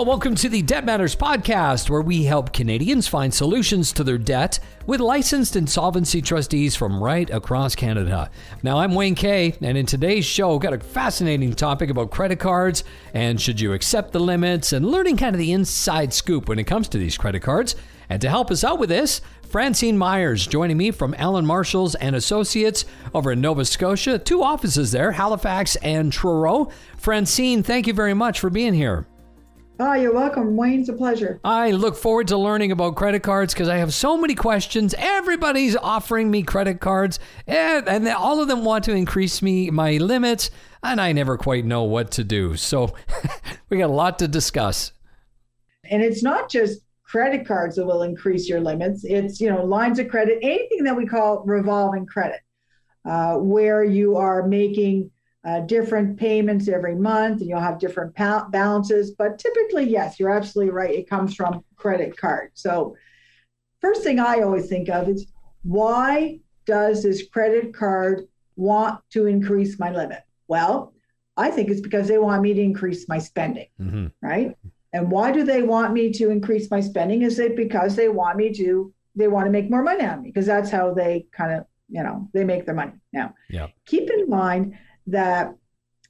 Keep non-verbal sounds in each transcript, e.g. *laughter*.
Well, welcome to the Debt Matters podcast, where we help Canadians find solutions to their debt with licensed insolvency trustees from right across Canada. Now, I'm Wayne Kay, and in today's show, got a fascinating topic about credit cards and should you accept the limits and learning kind of the inside scoop when it comes to these credit cards. And to help us out with this, Francyne Myers joining me from Allan Marshalls and Associates over in Nova Scotia, two offices there, Halifax and Truro. Francyne, thank you very much for being here. Oh, you're welcome. Wayne's a pleasure. I look forward to learning about credit cards because I have so many questions. Everybody's offering me credit cards, and, and all of them want to increase me my limits, and I never quite know what to do. So *laughs* we got a lot to discuss. And it's not just credit cards that will increase your limits. It's you know lines of credit, anything that we call revolving credit, uh, where you are making uh, different payments every month and you'll have different pa- balances. But typically, yes, you're absolutely right. It comes from credit card. So, first thing I always think of is why does this credit card want to increase my limit? Well, I think it's because they want me to increase my spending, mm-hmm. right? And why do they want me to increase my spending? Is it because they want me to, they want to make more money on me? Because that's how they kind of, you know, they make their money. Now, yeah. keep in mind that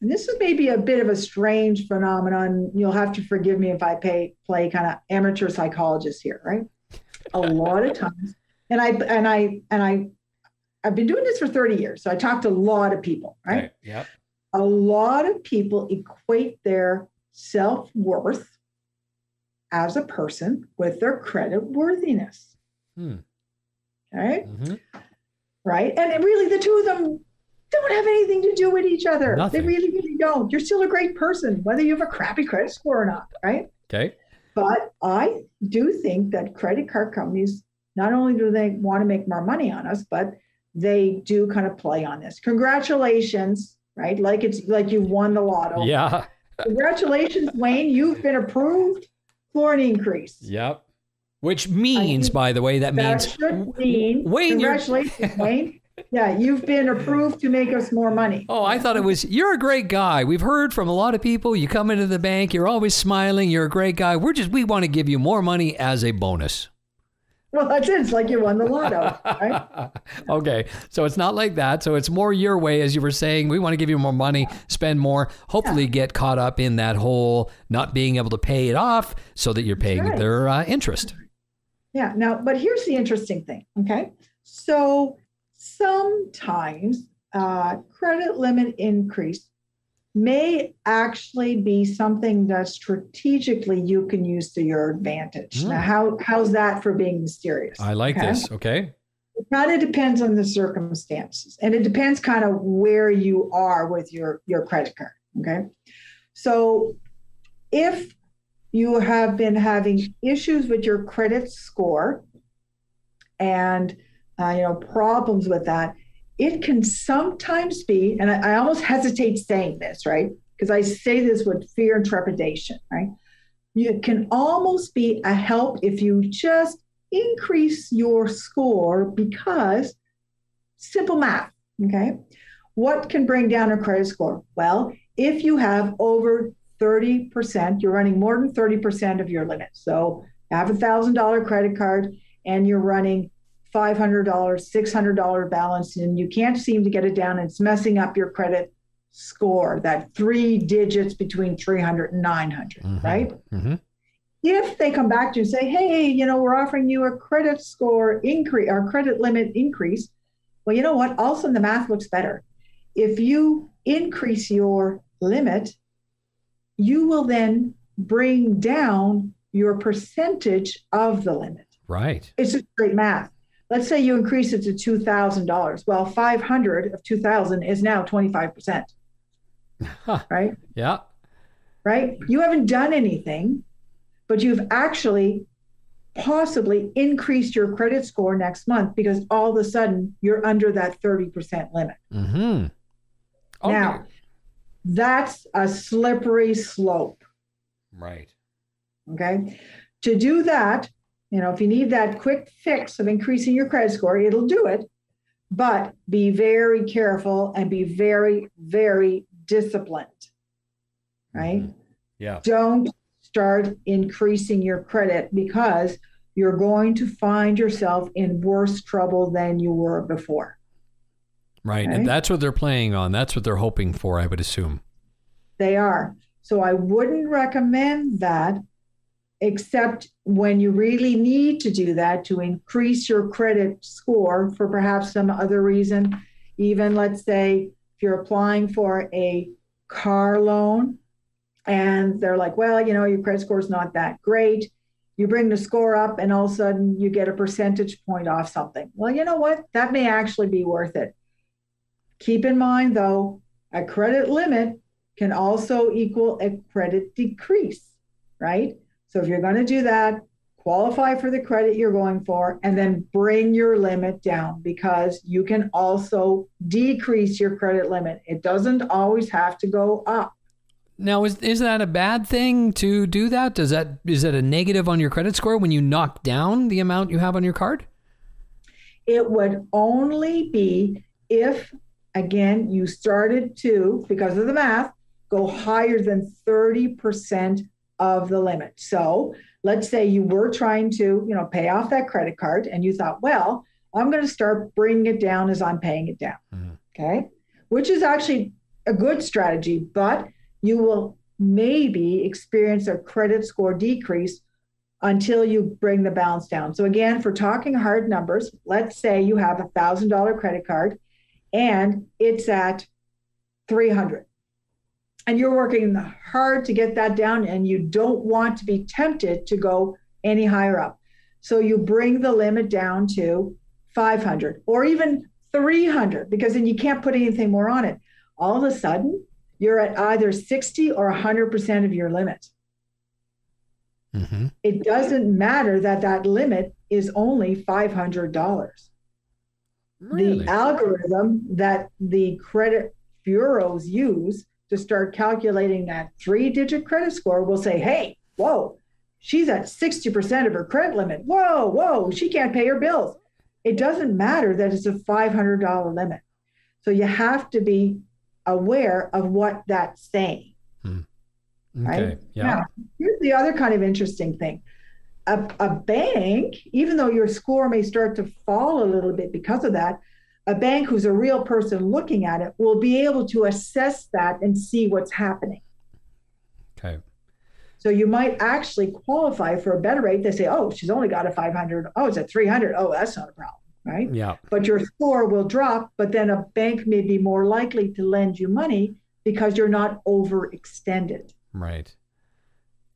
and this is maybe a bit of a strange phenomenon. You'll have to forgive me if I pay, play kind of amateur psychologist here, right? A lot of times, and I and I and I, I've been doing this for 30 years, so I talked to a lot of people, right? right. Yeah. A lot of people equate their self worth as a person with their credit worthiness. Hmm. Okay. Mm-hmm. Right. And really, the two of them don't have anything to do with each other. Nothing. They really, really don't. You're still a great person, whether you have a crappy credit score or not, right? Okay. But I do think that credit card companies not only do they want to make more money on us, but they do kind of play on this. Congratulations, right? Like it's like you won the lotto. Yeah. Congratulations, Wayne. You've been approved for an increase. Yep. Which means, by the way, that, that means should mean Wayne. Congratulations, Wayne. Yeah, you've been approved to make us more money. Oh, I thought it was you're a great guy. We've heard from a lot of people. You come into the bank, you're always smiling, you're a great guy. We're just we want to give you more money as a bonus. Well, that's it. It's like you won the lotto, right? *laughs* okay. So it's not like that. So it's more your way, as you were saying. We want to give you more money, spend more, hopefully yeah. get caught up in that whole not being able to pay it off so that you're paying right. their uh, interest. Yeah. Now, but here's the interesting thing. Okay. So sometimes uh, credit limit increase may actually be something that strategically you can use to your advantage. Mm. Now, how how's that for being mysterious? I like okay? this. Okay. It kind of depends on the circumstances, and it depends kind of where you are with your your credit card. Okay, so if you have been having issues with your credit score, and uh, you know, problems with that, it can sometimes be, and I, I almost hesitate saying this, right? Because I say this with fear and trepidation, right? It can almost be a help if you just increase your score because simple math, okay? What can bring down a credit score? Well, if you have over 30%, you're running more than 30% of your limit. So have a thousand dollar credit card and you're running $500, $600 balance, and you can't seem to get it down. And it's messing up your credit score, that three digits between 300 and 900, mm-hmm. right? Mm-hmm. If they come back to you and say, hey, you know, we're offering you a credit score increase, our credit limit increase, well, you know what? All of a sudden the math looks better. If you increase your limit, you will then bring down your percentage of the limit. Right. It's just great math let's say you increase it to $2,000. Well, 500 of 2000 is now 25%. Huh. Right? Yeah. Right? You haven't done anything, but you've actually possibly increased your credit score next month because all of a sudden you're under that 30% limit. Mm-hmm. Okay. Now, that's a slippery slope. Right. Okay. To do that, you know, if you need that quick fix of increasing your credit score, it'll do it. But be very careful and be very, very disciplined. Right? Mm-hmm. Yeah. Don't start increasing your credit because you're going to find yourself in worse trouble than you were before. Right. Okay? And that's what they're playing on. That's what they're hoping for, I would assume. They are. So I wouldn't recommend that except when you really need to do that to increase your credit score for perhaps some other reason. Even let's say if you're applying for a car loan and they're like, well, you know, your credit score is not that great. You bring the score up and all of a sudden you get a percentage point off something. Well, you know what? That may actually be worth it. Keep in mind, though, a credit limit can also equal a credit decrease, right? So if you're going to do that, qualify for the credit you're going for, and then bring your limit down because you can also decrease your credit limit. It doesn't always have to go up. Now, is is that a bad thing to do that? Does that is that a negative on your credit score when you knock down the amount you have on your card? It would only be if, again, you started to because of the math go higher than thirty percent of the limit. So let's say you were trying to, you know, pay off that credit card and you thought, well, I'm going to start bringing it down as I'm paying it down. Mm-hmm. Okay. Which is actually a good strategy, but you will maybe experience a credit score decrease until you bring the balance down. So again, for talking hard numbers, let's say you have a thousand dollar credit card and it's at 300 and you're working hard to get that down and you don't want to be tempted to go any higher up. So you bring the limit down to 500 or even 300 because then you can't put anything more on it. All of a sudden, you're at either 60 or 100% of your limit. Mm-hmm. It doesn't matter that that limit is only $500. Really? The algorithm that the credit bureaus use to start calculating that three digit credit score will say, hey, whoa, she's at 60% of her credit limit. Whoa, whoa, she can't pay her bills. It doesn't matter that it's a $500 limit. So you have to be aware of what that's saying. Hmm. Okay. Right? Yeah. Now, here's the other kind of interesting thing. A, a bank, even though your score may start to fall a little bit because of that, a bank who's a real person looking at it will be able to assess that and see what's happening. Okay. So you might actually qualify for a better rate. They say, oh, she's only got a 500. Oh, it's a 300. Oh, that's not a problem. Right. Yeah. But your score will drop, but then a bank may be more likely to lend you money because you're not overextended. Right.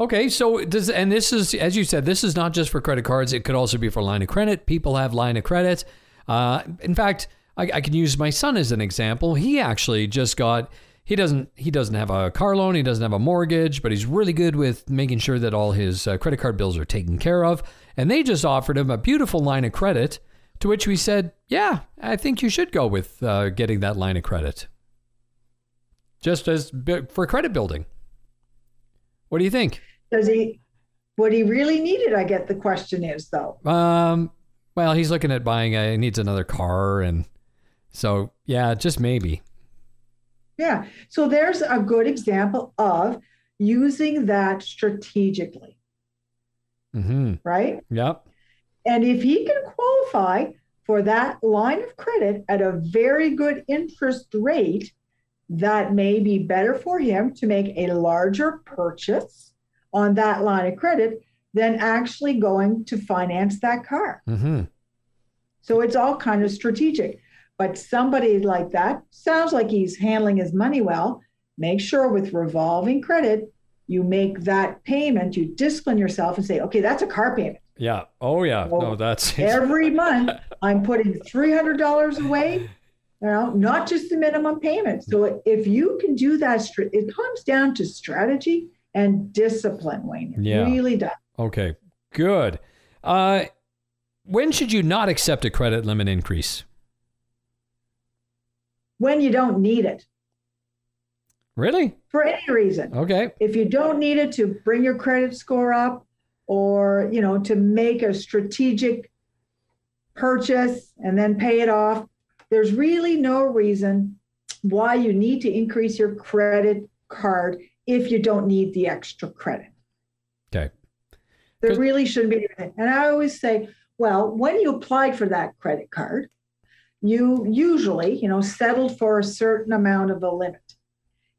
Okay, so does and this is as you said, this is not just for credit cards. It could also be for line of credit. People have line of credit. Uh, in fact, I, I can use my son as an example. He actually just got he doesn't he doesn't have a car loan he doesn't have a mortgage but he's really good with making sure that all his uh, credit card bills are taken care of. And they just offered him a beautiful line of credit to which we said yeah i think you should go with uh, getting that line of credit. Just as for credit building. What do you think? Does he what he really needed i get the question is though. Um well he's looking at buying a he needs another car and so, yeah, just maybe. Yeah. So there's a good example of using that strategically. Mm-hmm. Right? Yep. And if he can qualify for that line of credit at a very good interest rate, that may be better for him to make a larger purchase on that line of credit than actually going to finance that car. Mm-hmm. So it's all kind of strategic. But somebody like that sounds like he's handling his money well. Make sure with revolving credit, you make that payment, you discipline yourself and say, okay, that's a car payment. Yeah. Oh, yeah. So no, that's *laughs* every month *laughs* I'm putting $300 away, you know, not just the minimum payment. So if you can do that, it comes down to strategy and discipline, Wayne. It yeah. really does. Okay. Good. Uh, when should you not accept a credit limit increase? When you don't need it. Really? For any reason. Okay. If you don't need it to bring your credit score up or, you know, to make a strategic purchase and then pay it off, there's really no reason why you need to increase your credit card if you don't need the extra credit. Okay. There really shouldn't be. And I always say, well, when you applied for that credit card, you usually, you know, settled for a certain amount of the limit.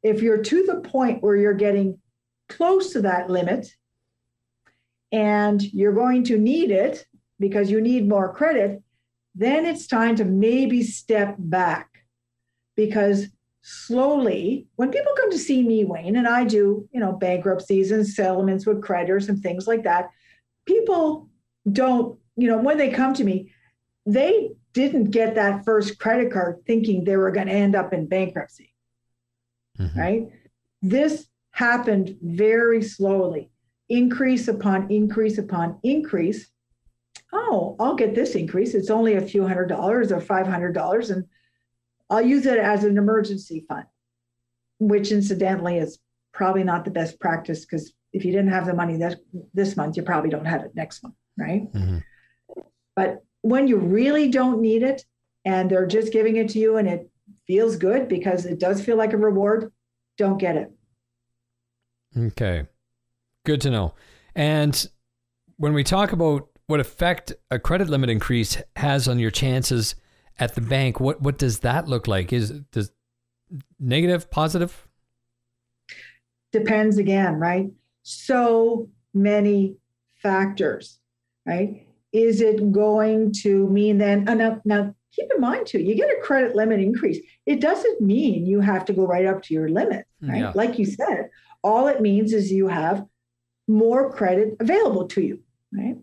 If you're to the point where you're getting close to that limit and you're going to need it because you need more credit, then it's time to maybe step back because slowly when people come to see me wayne and i do you know bankruptcies and settlements with creditors and things like that people don't you know when they come to me they didn't get that first credit card thinking they were going to end up in bankruptcy mm-hmm. right this happened very slowly increase upon increase upon increase oh i'll get this increase it's only a few hundred dollars or five hundred dollars and I'll use it as an emergency fund, which incidentally is probably not the best practice because if you didn't have the money this, this month, you probably don't have it next month, right? Mm-hmm. But when you really don't need it and they're just giving it to you and it feels good because it does feel like a reward, don't get it. Okay. Good to know. And when we talk about what effect a credit limit increase has on your chances at the bank, what what does that look like? Is does negative, positive? Depends again, right? So many factors, right? Is it going to mean then? Uh, now, now, keep in mind too, you get a credit limit increase. It doesn't mean you have to go right up to your limit, right? Yeah. Like you said, all it means is you have more credit available to you, right?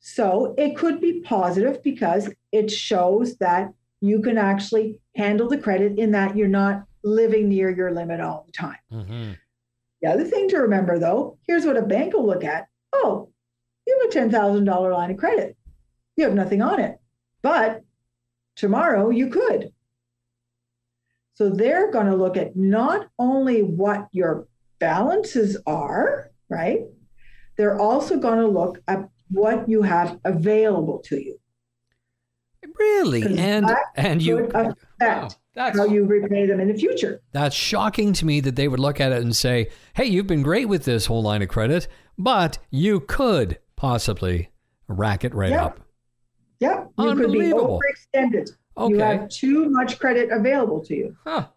So it could be positive because it shows that you can actually handle the credit in that you're not living near your limit all the time. Mm-hmm. The other thing to remember though, here's what a bank will look at. Oh, you have a $10,000 line of credit. You have nothing on it. But tomorrow you could. So they're going to look at not only what your balances are, right? They're also going to look at what you have available to you. Really? And and you wow, oh, that's how you repay them in the future. That's shocking to me that they would look at it and say, "Hey, you've been great with this whole line of credit, but you could possibly rack it right up." Yep. You could be overextended. Okay. You have too much credit available to you. Huh.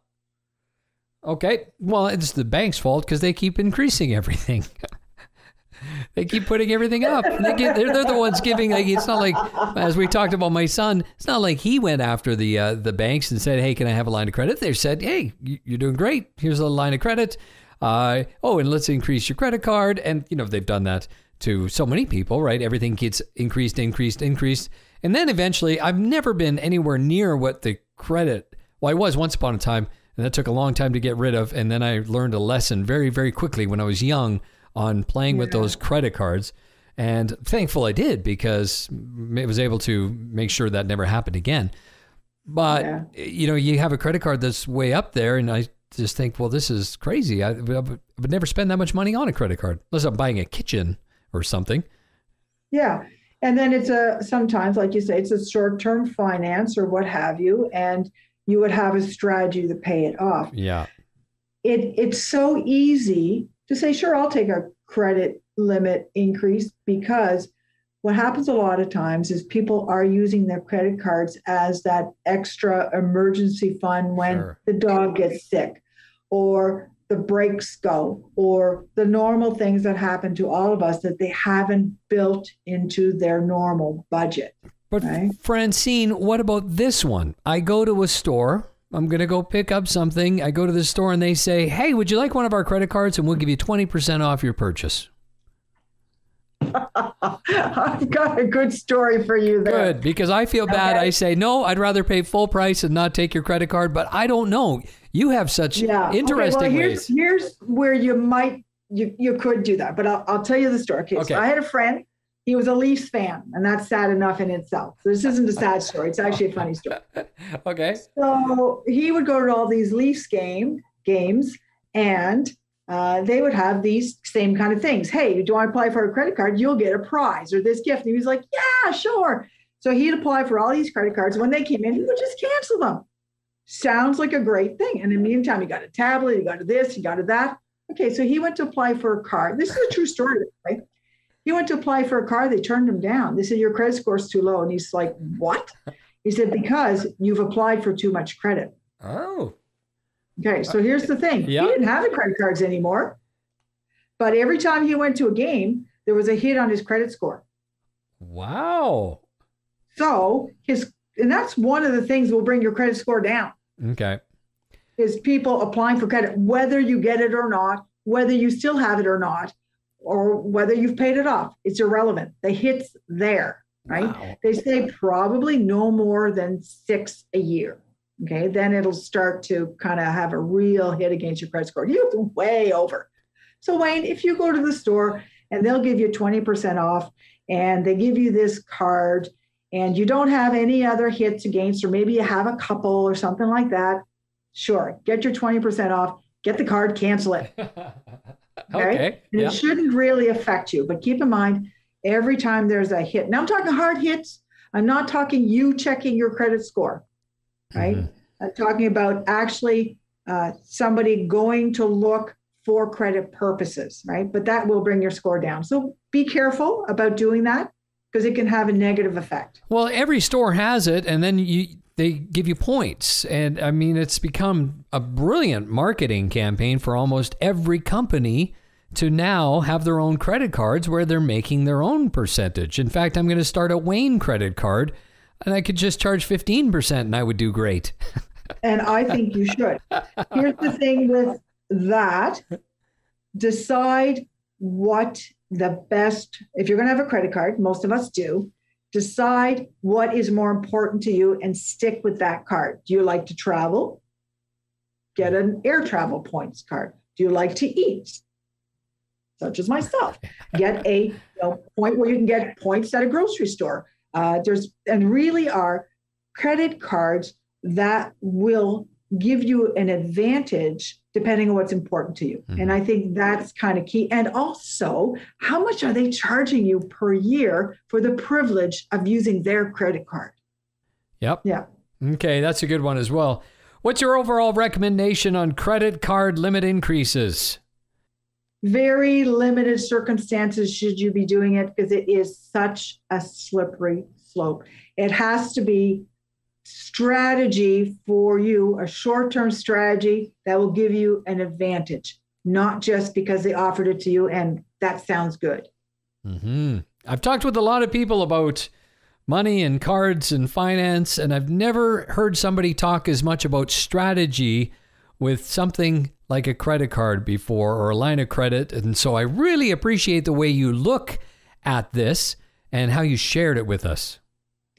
Okay. Well, it's the bank's fault because they keep increasing everything. *laughs* they keep putting everything up. They get, they're, they're the ones giving. Like it's not like, as we talked about my son, it's not like he went after the uh, the banks and said, "Hey, can I have a line of credit?" They said, "Hey, you're doing great. Here's a line of credit. Uh, oh, and let's increase your credit card." And you know they've done that to so many people, right? Everything gets increased, increased, increased, and then eventually, I've never been anywhere near what the credit. Well, I was once upon a time, and that took a long time to get rid of. And then I learned a lesson very, very quickly when I was young on playing yeah. with those credit cards. And thankful I did because it was able to make sure that never happened again. But yeah. you know, you have a credit card that's way up there, and I just think, well, this is crazy. I, I would never spend that much money on a credit card unless I'm buying a kitchen or something. Yeah, and then it's a sometimes, like you say, it's a short-term finance or what have you, and you would have a strategy to pay it off. Yeah, it it's so easy to say, sure, I'll take a credit limit increase because what happens a lot of times is people are using their credit cards as that extra emergency fund when sure. the dog gets sick or the brakes go or the normal things that happen to all of us that they haven't built into their normal budget. But right? Francyne, what about this one? I go to a store I'm going to go pick up something. I go to the store and they say, Hey, would you like one of our credit cards? And we'll give you 20% off your purchase. I've got a good story for you there. Good, because I feel bad. Okay. I say, No, I'd rather pay full price and not take your credit card, but I don't know. You have such yeah. interesting okay, well, here's, ways. Here's where you might, you, you could do that, but I'll, I'll tell you the story. Okay, okay. So I had a friend he was a Leafs fan, and that's sad enough in itself. This isn't a sad story; it's actually a funny story. *laughs* okay. So he would go to all these Leafs game games, and uh, they would have these same kind of things. Hey, do you apply for a credit card? You'll get a prize or this gift. And he was like, Yeah, sure. So he'd apply for all these credit cards. When they came in, he would just cancel them. Sounds like a great thing. And in the meantime, he got a tablet, he got a this, he got a that. Okay, so he went to apply for a card. This is a true story, right? He went to apply for a car. They turned him down. They said, Your credit score's too low. And he's like, What? He said, Because you've applied for too much credit. Oh. Okay. So here's the thing Yeah. he didn't have the credit cards anymore. But every time he went to a game, there was a hit on his credit score. Wow. So his, and that's one of the things will bring your credit score down. Okay. is people applying for credit, whether you get it or not, whether you still have it or not, or whether you've paid it off. It's irrelevant. The hit's there, right? Wow. They say probably no more than six a year. Okay, then it'll start to kind of have a real hit against your credit score. You're way over. So, Wayne, if you go to the store and they'll give you 20% off and they give you this card and you don't have any other hits against, or maybe you have a couple or something like that, sure, get your 20% off, get the card, cancel it. *laughs* okay. And Yeah. it shouldn't really affect you. But keep in mind, every time there's a hit, now I'm talking hard hits. I'm not talking you checking your credit score, right? Mhm. I'm talking about actually uh, somebody going to look for credit purposes, right? But that will bring your score down. So be careful about doing that because it can have a negative effect. Well, every store has it, and then you they give you points, and I mean it's become a brilliant marketing campaign for almost every company to now have their own credit cards where they're making their own percentage. In fact, I'm going to start a Wayne credit card, and I could just charge fifteen percent, and I would do great. And I think you should. Here's the thing with that decide what the best, if you're going to have a credit card, most of us do, decide what is more important to you and stick with that card. Do you like to travel? Get an air travel points card. Do you like to eat? Such as myself. Get a you know, point where you can get points at a grocery store. Uh, there's and really are credit cards that will give you an advantage depending on what's important to you. Mhm. And I think that's kind of key. And also, how much are they charging you per year for the privilege of using their credit card? Yep. Yeah. Okay, that's a good one as well. What's your overall recommendation on credit card limit increases? Very limited circumstances should you be doing it because it is such a slippery slope. It has to be strategy for you, a short term strategy that will give you an advantage, not just because they offered it to you and that sounds good. hmm I've talked with a lot of people about money and cards and finance, and I've never heard somebody talk as much about strategy with something like a credit card before or a line of credit. And so I really appreciate the way you look at this and how you shared it with us.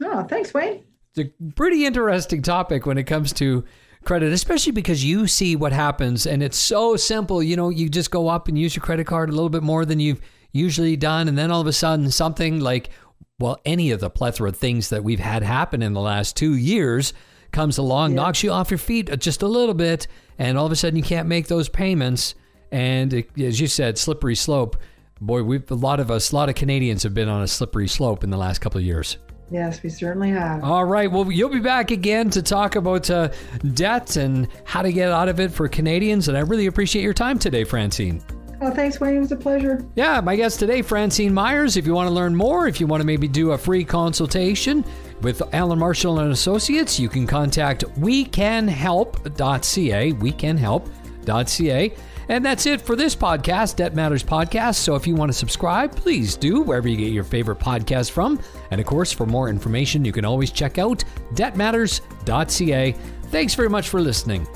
Oh, thanks, Wayne. It's a pretty interesting topic when it comes to credit, especially because you see what happens and it's so simple. You know, you just go up and use your credit card a little bit more than you've usually done. And then all of a sudden, something like, well, any of the plethora of things that we've had happen in the last two years comes along, Yeah. knocks you off your feet just a little bit. And all of a sudden, you can't make those payments. And it, as you said, slippery slope. Boy, we've a lot of us, a lot of Canadians have been on a slippery slope in the last couple of years. Yes, we certainly have. All right. Well, you'll be back again to talk about uh, debt and how to get out of it for Canadians. And I really appreciate your time today, Francyne. Oh, thanks, Wayne. It was a pleasure. Yeah, my guest today, Francyne Myers. If you want to learn more, if you want to maybe do a free consultation with Allan Marshall and Associates, you can contact wecanhelp.ca. Wecanhelp.ca. And that's it for this podcast, Debt Matters Podcast. So if you want to subscribe, please do wherever you get your favorite podcast from. And of course, for more information, you can always check out debtmatters.ca. Thanks very much for listening.